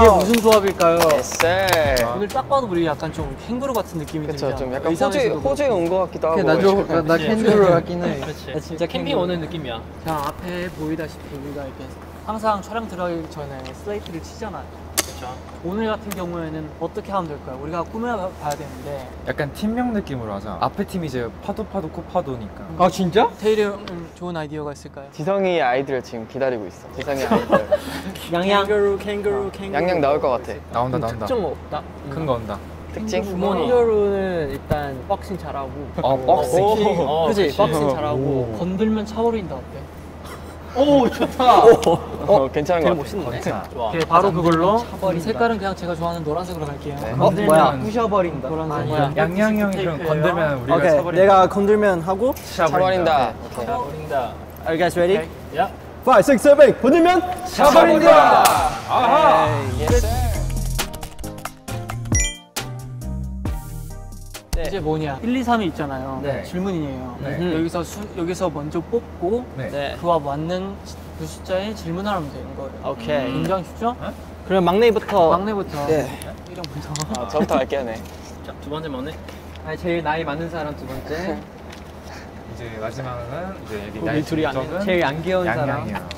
이게 무슨 조합일까요? 쎄. 오늘 딱 봐도 우리 약간 좀 캥거루 같은 느낌이 들죠. 좀 약간 호주, 호주에 온 것 같기도 하고. 나도 나, 나 캥거루 같긴 해. 그렇지. 나 진짜 캠핑 캥거루. 오는 느낌이야. 자 앞에 보이다시피 우리가 이렇게 항상 촬영 들어가기 전에 슬레이트를 치잖아요. 그렇죠. 오늘 같은 경우에는 어떻게 하면 될까요? 우리가 꾸며봐야 되는데 약간 팀명 느낌으로 하자. 앞에 팀이 이제 파도 파도 코파도니까. 아 진짜? 태일이 형 좋은 아이디어가 있을까요? 지성이 아이들을 지금 기다리고 있어. 지성이 아이들. 양양 캥거루 캥거루 캥거루 양양 나올 것 같아. 나온다 나온다. 특정 없다. 큰 거 온다. 특징? 주머니. 캥거루는 일단 박싱 잘하고. 어 박싱. 어, 그지? 그치. 박싱 잘하고. 건들면 차버린다 어때? 어, 괜찮은 것 같아. 멋있는데? 좋아. 오케이, 바로 그걸로 색깔은 그냥 제가 좋아하는 노란색으로 갈게요. 네. 어 뭐야? 건들면- 부셔버린다. 노란색 뭐야? 양양 형이 그럼. 건들면 우리가 오케이, 차버린다. 내가 건들면 하고. 차버린다. 오케이. 차버린다. Are you guys ready? 야. 5, 6, 7, 8 건들면 차버린다. 예 스. 이제 뭐냐? 1, 2, 3이 있잖아요. 네. 질문이에요. 네. 여기서 수, 여기서 먼저 뽑고 네. 그와 맞는 그 숫자에 질문을 하면 되는 거예요. 오케이. 굉장히 쉽죠? 그럼 막내부터. 막내부터 네. 이름부터. 아, 저부터 할게요, 네. 자, 두 번째 막내. 아니 제일 나이 많은 사람 두 번째. 이제 마지막은 이제 여기 우리 나이 둘이 안 제일 안 귀여운 사람. 양양이야.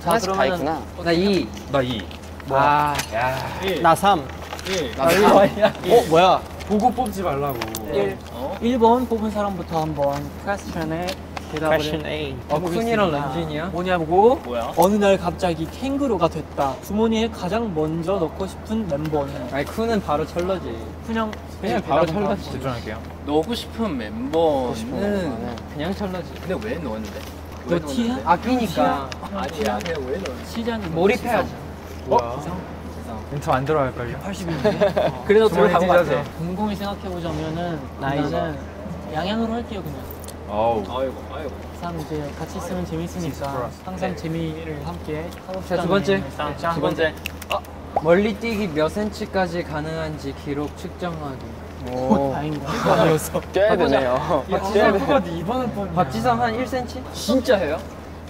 자, 다 있구나. 나 2. 나 2. 아, 야. 나 3. 1. 나 삼. 어 뭐야? 보고 뽑지 말라고. 1. 1번 뽑은 사람부터 한번 퀘스천에 대답을 Question A. 어, 쿤이랑 런쥔이야? 뭐냐고 어느 날 갑자기 캥거루가 됐다 주머니에 가장 먼저 넣고 싶은 멤버는 아니 쿤은 바로 철러지. 그냥 그냥 바로 철러지. 집중할게요. 넣고 싶은 멤버는 는 그냥 철러지. 근데 왜 넣었는데? 너 티야? 아끼니까. 아니야 왜 넣었는데? 시장이 몰입해야지. 인터 안 들어갈걸요? 80인데 그래도 주머니 들어간 것 찢어져. 같아. 곰곰이 생각해보자면은 나이는 양양으로 할게요 그냥 어우. 아이고 아이고 항상 이제 같이 있으면 재밌으니까 항상 재미를 함께 하고 자, 두 번째. 자, 두 번째 멀리 뛰기 몇 센치까지 가능한지 기록 측정하기. 오. 다행이다 아니었어 뛰어야 되네요. 뛰어야 돼. 박지성 한 1cm? 진짜예요?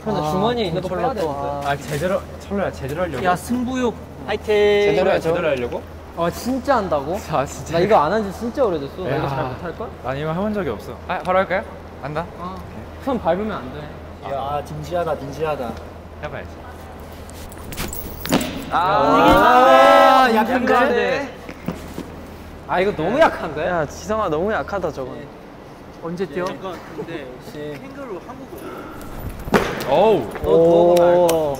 그럼 나 아, 주머니에 있는 거 빼야 철렀다. 되는데. 아 제대로 철로야 제대로 하려고. 야 승부욕 화이팅! 제대로 해야죠. 제대로 하려고? 아 진짜 한다고? 아 진짜. 나 이거 안 한 지 진짜 오래됐어. 나 이거 야. 잘 못할걸? 난 이거 해본 적이 없어. 아 바로 할까요? 안다. 손 밟으면 안 돼. 야 진지하다 진지하다 해봐야지. 아, 약한데? 약한데? 아 이거 너무 약한데? 야, 지성아 너무 약하다, 저건. 언제 뛰어? 어우. 오.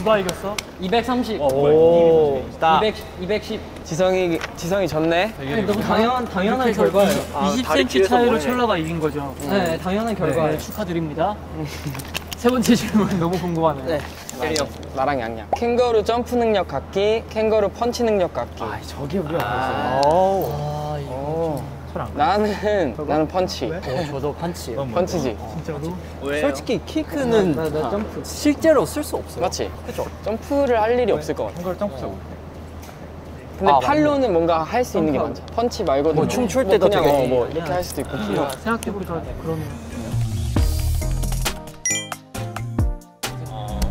누가 이겼어? 230. 오. 200, 210. 지성이, 지성이 졌네. 아니, 너무 당연, 당연한 결과예요. 20cm 차이로 철러가 이긴 거죠 네, 당연한 결과예요. 네, 축하드립니다 세 번째 질문 너무 궁금하네요 네. 나랑 양양. 캥거루 점프 능력 갖기, 캥거루 펀치 능력 갖기. 아 저게 우리가 아. 아. 철안 나는, 나는 펀치. 저도 판치. 펀치지. 진짜로? 왜요? 솔직히 키크는 나, 나 점프. 실제로 쓸 수 없어요. 맞지? 그쵸. 점프를 할 일이 없을 것 같아. 한걸 점프 못해. 근데 아, 팔로는 뭔가 할 수 있는 게 많죠. 펀치 말고도 뭐 춤출 때도 그냥 되게 어, 뭐 이렇게 할 수도 있고. 생각해보니까 그러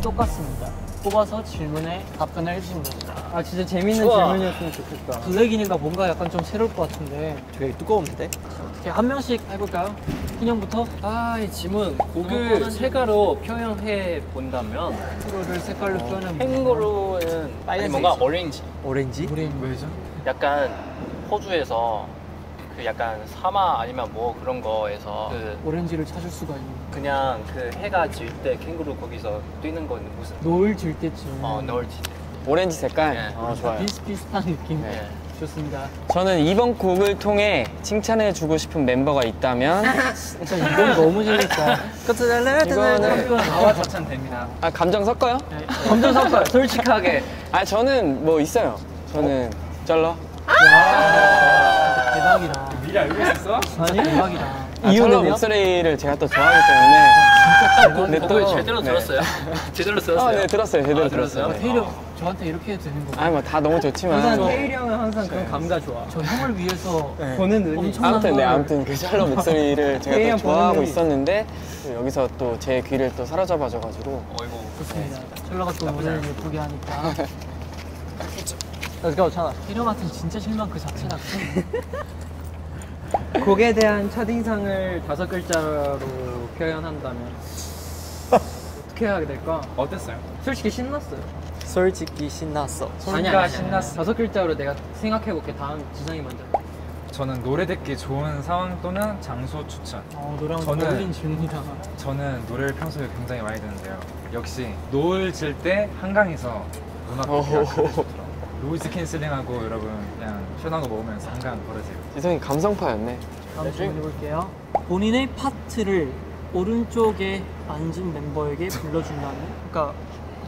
똑같습니다 뽑아서 질문에 답변을 해주시면 됩니다 아 진짜 재밌는 좋아. 질문이었으면 좋겠다. 블랙이니까 뭔가 약간 좀 새로울 것 같은데 되게 뜨거운데? 어떻게 한 명씩 해볼까요? 인형부터 아 이 질문 곡을 색깔로 표현해 본다면 를 색깔로 표현하면 캥거루는 아니 뭔가 오렌지 오렌지? 우리 왜죠? 약간 호주에서 그 약간 사막 아니면 뭐 그런 거에서 그 오렌지를 찾을 수가 있는 그냥 그 해가 질 때 캥거루 거기서 뛰는 건 무슨 노을 질 때쯤 어 노을 질 때. 오렌지 색깔. 네. 어, 좋아요. 비슷비슷한 느낌 네. 좋습니다 저는 이번 곡을 통해 칭찬해주고 싶은 멤버가 있다면 진짜 이건 너무 재밌다 이거는 나와 자찬 됩니다. 아 감정 섞어요? 검정 섞어요. 솔직하게. 아 저는 뭐 있어요. 저는 쩔러. 대박이다 미리 알고 있었어? 아니 대박이다 아, 쩔러 목소리를 제가 또 좋아하기 때문에. 근데 곡을 또 제대로 네. 들었어요? 제대로 아, 들었어요? 네 들었어요. 제대로 아, 들었어요. 들었어요? 테일이 형 저한테 이렇게 해도 되는 거예요? 아니 뭐 다 너무 좋지만. 항상 테일이 형은 항상 그런 감가 좋아. 저 형을 위해서 네. 보는 눈이. 엄청난 아무튼 네걸 아무튼 그 쩔러 목소리를 제가 또 좋아하고. 있었는데 여기서 또 제 귀를 또 사로잡아줘가지고 어이구. 좋습니다. 첼로가 또 노래를 예쁘게 하니까. Let's go, 찬아. 테러 같은 진짜 실망 그 자체다. 곡에 대한 첫인상을 다섯 글자로 표현한다면 어떻게 해야 될까? 어땠어요? 솔직히 신났어요. 솔직히 신났어. 아니야, 신났어. 다섯 글자로 내가 생각해볼게. 다음 지성이 먼저. 저는 노래 듣기 좋은 상황 또는 장소 추천. 어, 노래랑 저는- 어울린 질문이다. 저는 노래를 평소에 굉장히 많이 듣는데요. 역시 노을 질 때 한강에서 음악 듣기가 좋더라고요. noise cancelling하고 여러분 그냥 시원한 거 먹으면서 한강 걸으세요. 지성이 감성파였네. 다음 질문 해볼게요. 본인의 파트를 오른쪽에 앉은 멤버에게 불러준다면? 그러니까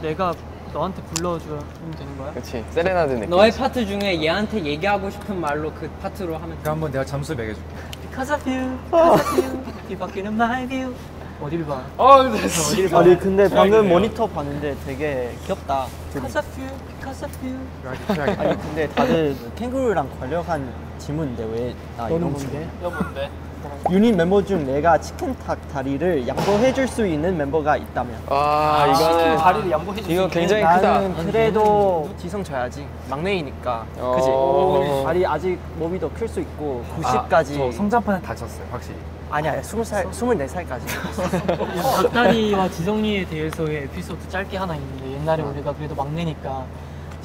내가 너한테 불러주면 되는 거야? 그렇지. 세레나데 느낌. 너의 파트 중에 얘한테 얘기하고 싶은 말로 그 파트로 하면 돼. 그러니까 한번 내가 점수 매겨줄게. Because of you, because of you, 뒤바뀌는 my view. 어디를 봐? 어. 어디를 봐? 아니 근데 방금 모니터 봤는데 되게 귀엽다. Because of you, because of you. 아니 근데 다들 그 캥거루랑 관련한 질문인데 왜 나는 이런 뭔데? 이거 뭔데? 유닛 멤버 중 내가 치킨 닭다리를 양보해 줄 수 있는 멤버가 있다면 와 이거는 다리를 양보해 줄 이거 굉장히 크다. 나는 그래도 지성 줘야지 막내이니까 어. 그지? 아니 아직 몸이 더 클 수 있고 90까지 저 성장판이 닫혔어요, 확실히. 아니야 20살 24살까지 닭다리와 지성이에 대해서의 에피소드 짧게 하나 있는데 옛날에 우리가 그래도 막내니까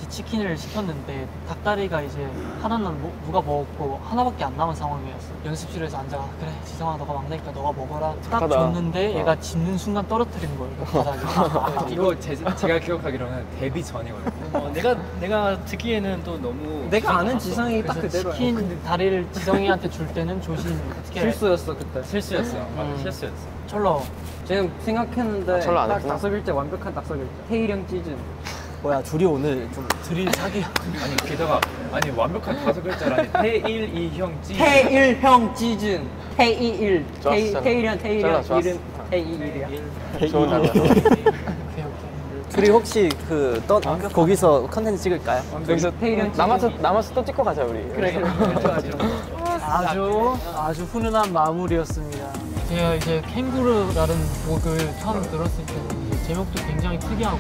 치킨을 시켰는데 닭다리가 이제 하나는 뭐- 누가 먹었고 하나밖에 안 남은 상황이었어 연습실에서 앉아 그래 지성아 너가 막내니까 너가 먹어라 딱 착하다. 줬는데 어. 얘가 짚는 순간 떨어뜨린 거예요 그 바닥에 이거 제, 제가 기억하기로는 데뷔 전이거든요. 어, 내가 내가 듣기에는 또 너무 내가 아는 지성이 딱 그대로야. 치킨 다리를 지성이한테 줄 때는 조심 어떻게 실수였어 그때. 실수였어. 음. 맞아, 실수였어. 철러 지금 생각했는데 아, 안딱 글자 완벽한 글자. 태일형 찌즌. 뭐야 둘이 오늘 좀 드릴 사기 아니, 게다가, 아니, 완벽한 다섯 글자라니. 태일, 이형, 찌. 태일형 찌즌. 태이일. 좋았어. 태일형 태일형 좋았어, 이름 태이일이야. 좋은 단어. 둘이 혹시 그 떠, 거기서 컨텐츠 찍을까요? 여기서 태일형. 남아서 남아서 또 찍고 가자 우리. 그래 그래. 좋아 좋아. 아주 아주 훈훈한 마무리였습니다. 제가 이제 캥거루라는 곡을 처음 들었을 이제 제목도 굉장히 특이하고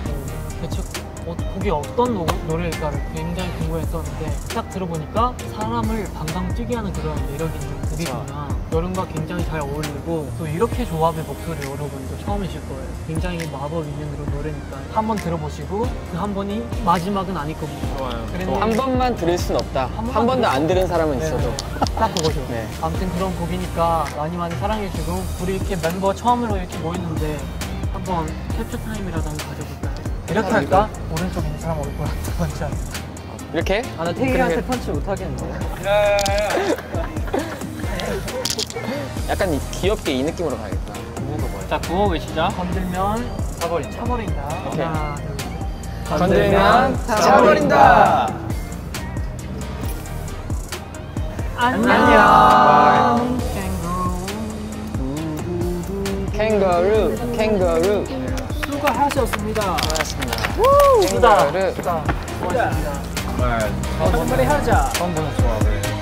대체 어, 곡이 어떤 노, 노래일까를 굉장히 궁금했었는데 딱 들어보니까 사람을 방방 뛰게 하는 그런 매력 있는 곡이구나. 여름과 굉장히 잘 어울리고 또 이렇게 조합의 목소리 여러분도 처음이실 거예요. 굉장히 마법 있는 그런 노래니까 한 번 들어보시고 그 한 번이 마지막은 아닐 겁니다. 좋아요. 그랬는데 한 번만 들을 순 없다. 번만 한 번도 안 들은 사람은 네. 있어도. 딱 그거죠. 네. 아무튼 그런 곡이니까 많이 많이 사랑해주고 우리 이렇게 멤버 처음으로 이렇게 모였는데 한번 캡처 타임이라도 한번? 이렇게 할까? 오른쪽에 있는 사람 얼굴 두 번째 하는 이렇게? 아 나 태일한테 펀치 못 하겠는데. 약간 이- 귀엽게 이 느낌으로 가야겠다. 자, 구호 외치자. 건들면 차버린다. 차버린다. 하나, 둘, 셋. 건들면 차버린다. 안녕. 캥거루. 캥거루, 캥거루. 수고하셨습니다. 고맙습니다. 수다. 캥거루. 수다. 고맙습니다. 정말 한 번에 하자. 처음 보는 조합을